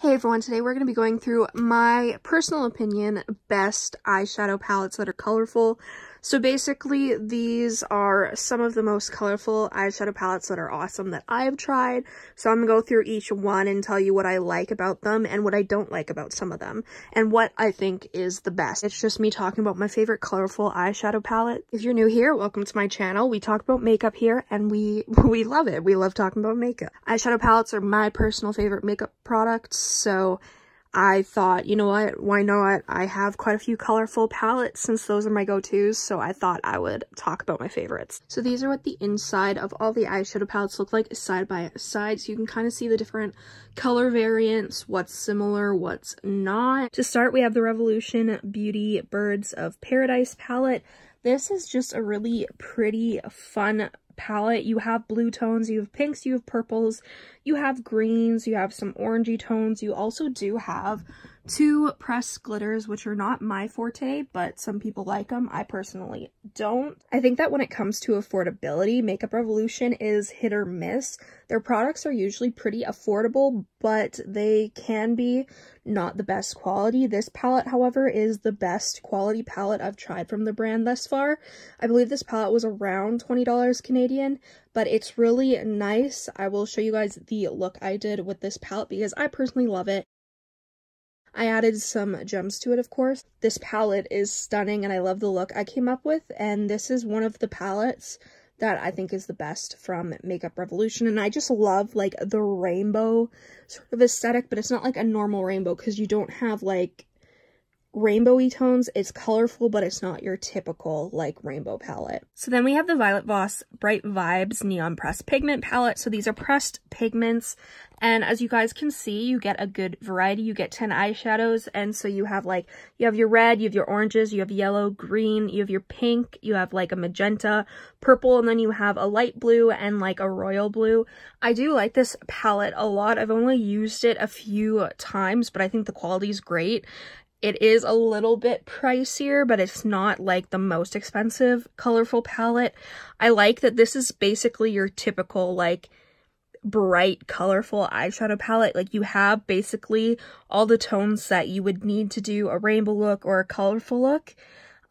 Hey everyone, today we're going to be going through my personal opinion best eyeshadow palettes that are colorful. So basically, these are some of the most colorful eyeshadow palettes that are awesome that I've tried. So I'm going to go through each one and tell you what I like about them and what I don't like about some of them and what I think is the best. It's just me talking about my favorite colorful eyeshadow palette. If you're new here, welcome to my channel. We talk about makeup here and we, we love it. We love talking about makeup. Eyeshadow palettes are my personal favorite makeup products. So I thought, you know what, why not? I have quite a few colorful palettes since those are my go-tos, so I thought I would talk about my favorites. So these are what the inside of all the eyeshadow palettes look like side by side, so you can kind of see the different color variants, what's similar, what's not. To start, we have the Revolution Beauty Birds of Paradise palette. This is just a really pretty, fun palette. You have blue tones, you have pinks, you have purples, you have greens, you have some orangey tones. You also do have two pressed glitters, which are not my forte, but some people like them. I personally don't. I think that when it comes to affordability, Makeup Revolution is hit or miss. Their products are usually pretty affordable, but they can be not the best quality. This palette, however, is the best quality palette I've tried from the brand thus far. I believe this palette was around $20 Canadian, but it's really nice. I will show you guys the look I did with this palette because I personally love it. I added some gems to it, of course. This palette is stunning and I love the look I came up with, and this is one of the palettes that I think is the best from Makeup Revolution, and I just love, like, the rainbow sort of aesthetic, but it's not, like, a normal rainbow, because you don't have, like, rainbowy tones. It's colorful, but it's not your typical like rainbow palette. So then we have the Violet Voss Bright Vibes Neon Pressed Pigment Palette. So these are pressed pigments. And as you guys can see, you get a good variety. You get 10 eyeshadows. And so you have like, you have your red, you have your oranges, you have yellow, green, you have your pink, you have like a magenta, purple, and then you have a light blue and like a royal blue. I do like this palette a lot. I've only used it a few times, but I think the quality is great. It is a little bit pricier, but it's not like the most expensive colorful palette. I like that this is basically your typical like bright colorful eyeshadow palette. Like you have basically all the tones that you would need to do a rainbow look or a colorful look.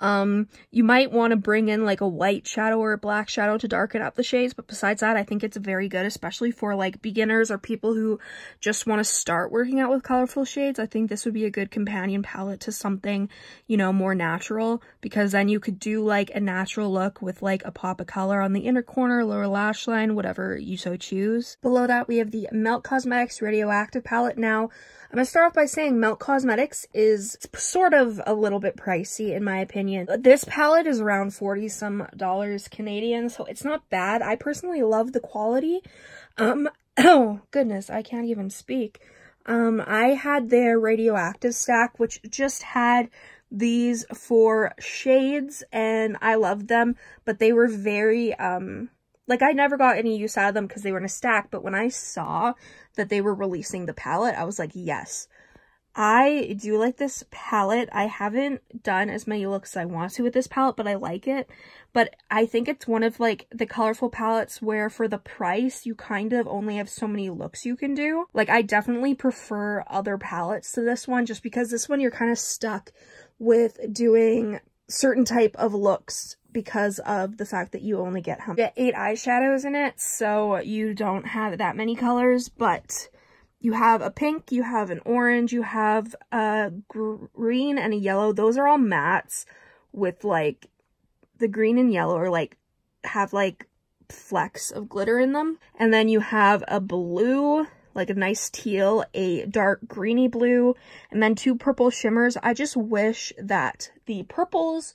Um, you might want to bring in like a white shadow or a black shadow to darken up the shades, but besides that, I think it's very good, especially for like beginners or people who just want to start working out with colorful shades. I think this would be a good companion palette to something, you know, more natural, because then you could do like a natural look with like a pop of color on the inner corner, lower lash line, whatever you so choose. Below that, we have the Melt Cosmetics Radioactive palette. Now, I'm going to start off by saying Melt Cosmetics is sort of a little bit pricey in my opinion. This palette is around 40 some dollars Canadian, so it's not bad. I personally love the quality. Um, oh goodness, I can't even speak. Um, I had their radioactive stack, which just had these four shades and I loved them, but they were very, um, like I never got any use out of them because they were in a stack, but when I saw that they were releasing the palette, I was like, yes. I do like this palette. I haven't done as many looks as I want to with this palette, but I like it. But I think it's one of like the colorful palettes where for the price, you kind of only have so many looks you can do. Like I definitely prefer other palettes to this one just because this one you're kind of stuck with doing certain type of looks because of the fact that you only get, get eight eyeshadows in it, so you don't have that many colors, but you have a pink, you have an orange, you have a green and a yellow. Those are all mattes with like the green and yellow are like have like flecks of glitter in them. And then you have a blue, like a nice teal, a dark greeny blue, and then two purple shimmers. I just wish that the purples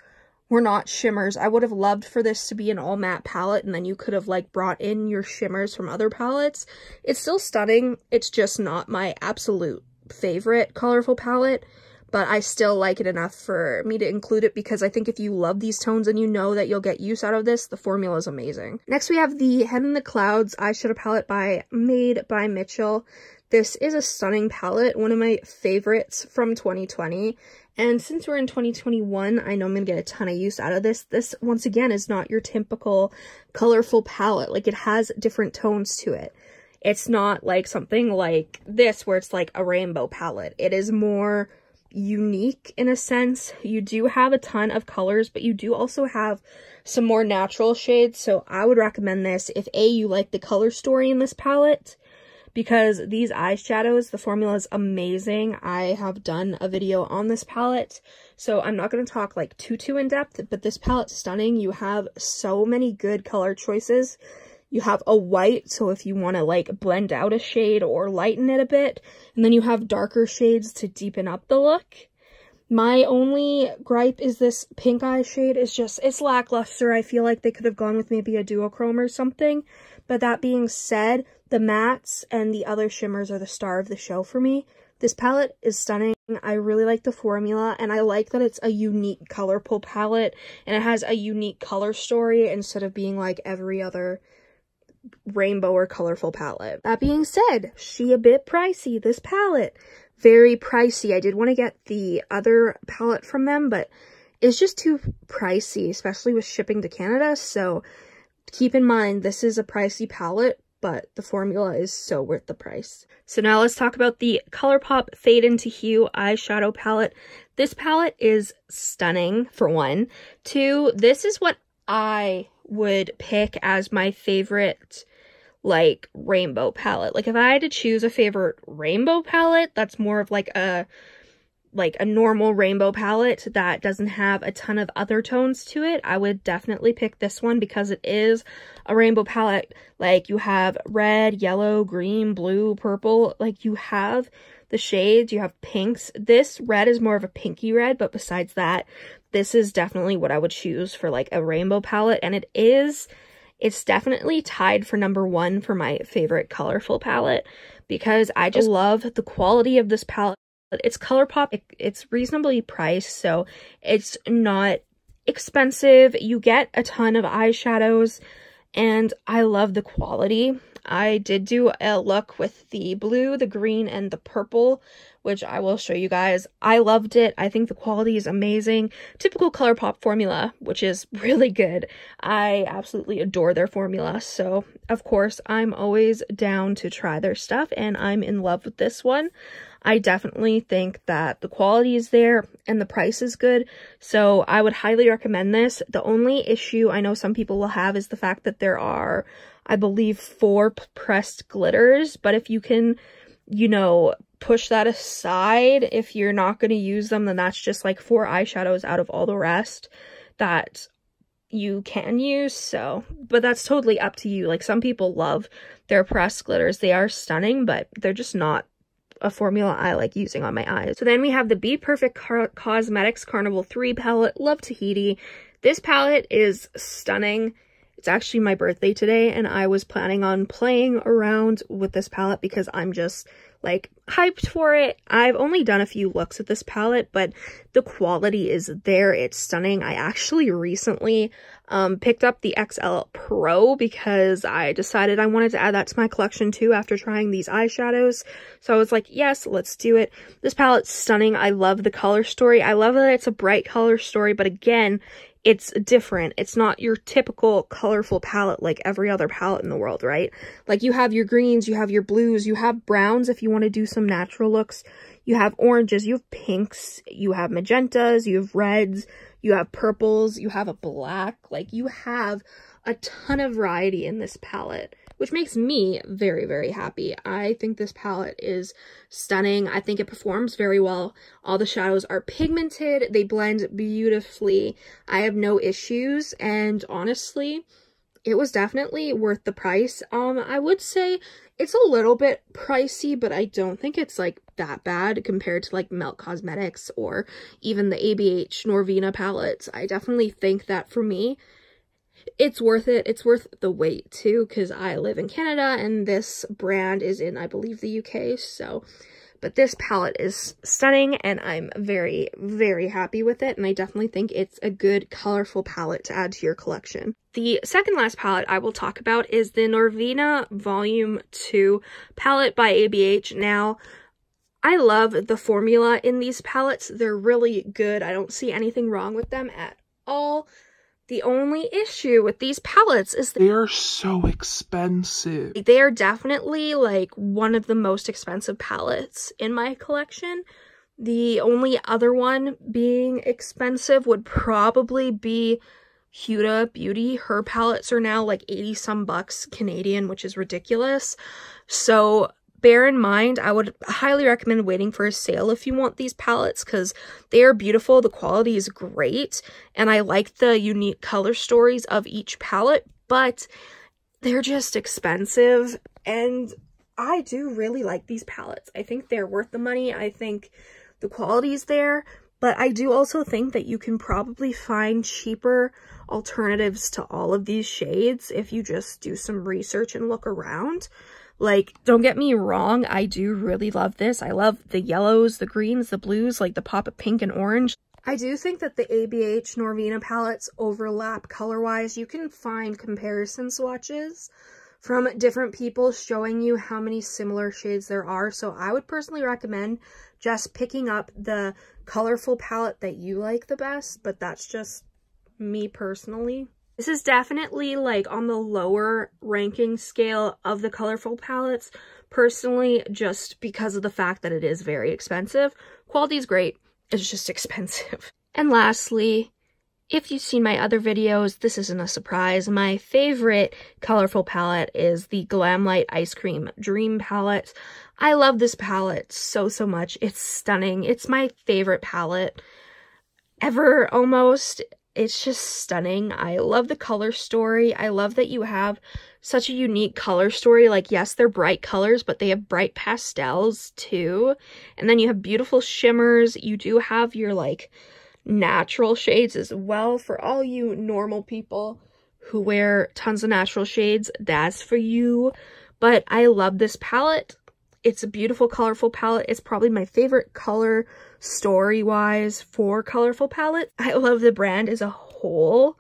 were not shimmers. I would have loved for this to be an all matte palette and then you could have like brought in your shimmers from other palettes. It's still stunning. It's just not my absolute favorite colorful palette, but I still like it enough for me to include it because I think if you love these tones and you know that you'll get use out of this, the formula is amazing. Next we have the Head in the Clouds eyeshadow palette by Made by Mitchell. This is a stunning palette, one of my favorites from 2020. And since we're in 2021, I know I'm going to get a ton of use out of this. This, once again, is not your typical colorful palette. Like, it has different tones to it. It's not like something like this where it's like a rainbow palette. It is more unique in a sense. You do have a ton of colors, but you do also have some more natural shades. So I would recommend this if A, you like the color story in this palette, because these eyeshadows, the formula is amazing. I have done a video on this palette, so I'm not going to talk like too, too in depth, but this palette's stunning. You have so many good color choices. You have a white, so if you want to like blend out a shade or lighten it a bit, and then you have darker shades to deepen up the look. My only gripe is this pink eye shade is just, it's lackluster. I feel like they could have gone with maybe a duochrome or something. But that being said, the mattes and the other shimmers are the star of the show for me. This palette is stunning. I really like the formula and I like that it's a unique color pull palette and it has a unique color story instead of being like every other rainbow or colorful palette. That being said, she a bit pricey, this palette. Very pricey. I did want to get the other palette from them, but it's just too pricey, especially with shipping to Canada. So keep in mind, this is a pricey palette, but the formula is so worth the price. So now let's talk about the ColourPop Fade Into Hue eyeshadow palette. This palette is stunning, for one. Two, this is what I would pick as my favorite like rainbow palette. Like if I had to choose a favorite rainbow palette, that's more of like a like a normal rainbow palette that doesn't have a ton of other tones to it, I would definitely pick this one because it is a rainbow palette. Like you have red, yellow, green, blue, purple, like you have the shades, you have pinks. This red is more of a pinky red, but besides that, this is definitely what I would choose for like a rainbow palette. And it is, it's definitely tied for number one for my favorite colorful palette because I just oh. love the quality of this palette. It's ColourPop, it, it's reasonably priced, so it's not expensive. You get a ton of eyeshadows and I love the quality. I did do a look with the blue, the green, and the purple, which I will show you guys. I loved it. I think the quality is amazing. Typical ColourPop formula, which is really good. I absolutely adore their formula. So, of course, I'm always down to try their stuff, and I'm in love with this one. I definitely think that the quality is there and the price is good. So I would highly recommend this. The only issue I know some people will have is the fact that there are, I believe, four pressed glitters. But if you can, you know, push that aside, if you're not going to use them, then that's just like four eyeshadows out of all the rest that you can use so but that's totally up to you like some people love their pressed glitters they are stunning but they're just not a formula I like using on my eyes. So then we have the BPerfect Car Cosmetics Carnival 3 palette. Love Tahiti. This palette is stunning. It's actually my birthday today and I was planning on playing around with this palette because I'm just like hyped for it. I've only done a few looks at this palette, but the quality is there. It's stunning. I actually recently um, picked up the XL Pro because I decided I wanted to add that to my collection too after trying these eyeshadows. So I was like, yes, let's do it. This palette's stunning. I love the color story. I love that it's a bright color story, but again, it's different. It's not your typical colorful palette like every other palette in the world, right? Like you have your greens, you have your blues, you have browns if you want to do some natural looks. You have oranges, you have pinks, you have magentas, you have reds, you have purples, you have a black. Like you have a ton of variety in this palette which makes me very, very happy. I think this palette is stunning. I think it performs very well. All the shadows are pigmented. They blend beautifully. I have no issues. And honestly, it was definitely worth the price. Um, I would say it's a little bit pricey, but I don't think it's like that bad compared to like Melt Cosmetics or even the ABH Norvina palettes. I definitely think that for me, it's worth it. It's worth the wait too because I live in Canada and this brand is in, I believe, the UK. So, but this palette is stunning and I'm very, very happy with it. And I definitely think it's a good colorful palette to add to your collection. The second last palette I will talk about is the Norvina Volume 2 palette by ABH. Now, I love the formula in these palettes. They're really good. I don't see anything wrong with them at all The only issue with these palettes is they are so expensive. They are definitely like one of the most expensive palettes in my collection. The only other one being expensive would probably be Huda Beauty. Her palettes are now like 80 some bucks Canadian, which is ridiculous. So bear in mind, I would highly recommend waiting for a sale if you want these palettes because they are beautiful. The quality is great. And I like the unique color stories of each palette, but they're just expensive. And I do really like these palettes. I think they're worth the money. I think the quality is there. But I do also think that you can probably find cheaper alternatives to all of these shades if you just do some research and look around. Like, don't get me wrong, I do really love this. I love the yellows, the greens, the blues, like the pop of pink and orange. I do think that the ABH Norvina palettes overlap color-wise. You can find comparison swatches from different people showing you how many similar shades there are. So I would personally recommend just picking up the colorful palette that you like the best, but that's just me personally. This is definitely like on the lower ranking scale of the colorful palettes, personally, just because of the fact that it is very expensive. Quality is great, it's just expensive. And lastly, if you've seen my other videos, this isn't a surprise. My favorite colorful palette is the Glamlite Ice Cream Dream palette. I love this palette so, so much. It's stunning. It's my favorite palette ever, almost it's just stunning. I love the color story. I love that you have such a unique color story. Like, yes, they're bright colors, but they have bright pastels too. And then you have beautiful shimmers. You do have your like natural shades as well for all you normal people who wear tons of natural shades. That's for you. But I love this palette. It's a beautiful, colorful palette. It's probably my favorite color story-wise for Colorful Palette. I love the brand as a whole.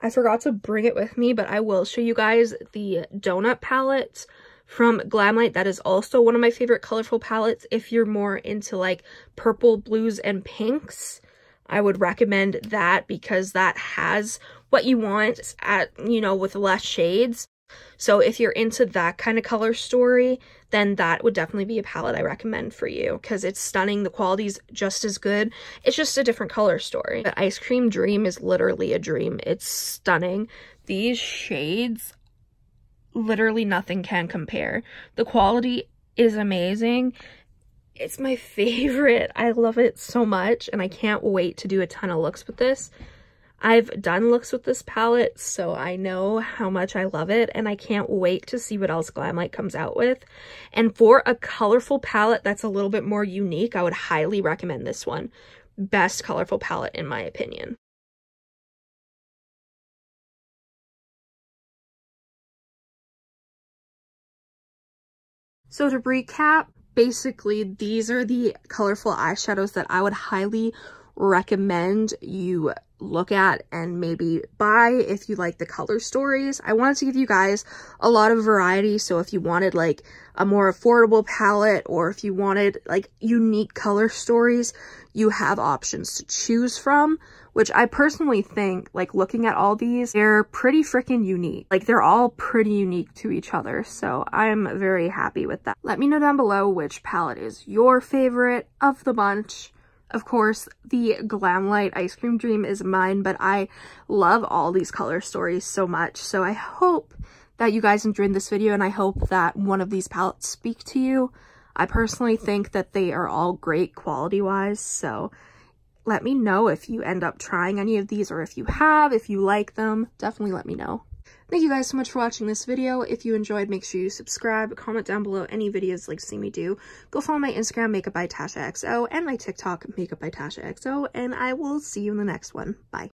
I forgot to bring it with me, but I will show you guys the Donut palette from Glamlite. That is also one of my favorite colorful palettes. If you're more into like purple, blues, and pinks, I would recommend that because that has what you want at, you know, with less shades. So if you're into that kind of color story, then that would definitely be a palette I recommend for you because it's stunning. The quality's just as good. It's just a different color story. The Ice Cream Dream is literally a dream. It's stunning. These shades, literally nothing can compare. The quality is amazing. It's my favorite. I love it so much and I can't wait to do a ton of looks with this. I've done looks with this palette, so I know how much I love it, and I can't wait to see what else Glamlite comes out with. And for a colorful palette that's a little bit more unique, I would highly recommend this one. Best colorful palette in my opinion. So to recap, basically these are the colorful eyeshadows that I would highly recommend you look at and maybe buy if you like the color stories. I wanted to give you guys a lot of variety. So if you wanted like a more affordable palette or if you wanted like unique color stories, you have options to choose from, which I personally think like looking at all these, they're pretty freaking unique. Like they're all pretty unique to each other. So I'm very happy with that. Let me know down below which palette is your favorite of the bunch. Of course, the Glamlite Ice Cream Dream is mine, but I love all these color stories so much. So I hope that you guys enjoyed this video and I hope that one of these palettes speak to you. I personally think that they are all great quality-wise, so let me know if you end up trying any of these or if you have, if you like them, definitely let me know. Thank you guys so much for watching this video. If you enjoyed, make sure you subscribe, comment down below any videos like to see me do. Go follow my Instagram, Makeup by Tasha XO, and my TikTok, Makeup by Tasha XO, and I will see you in the next one. Bye.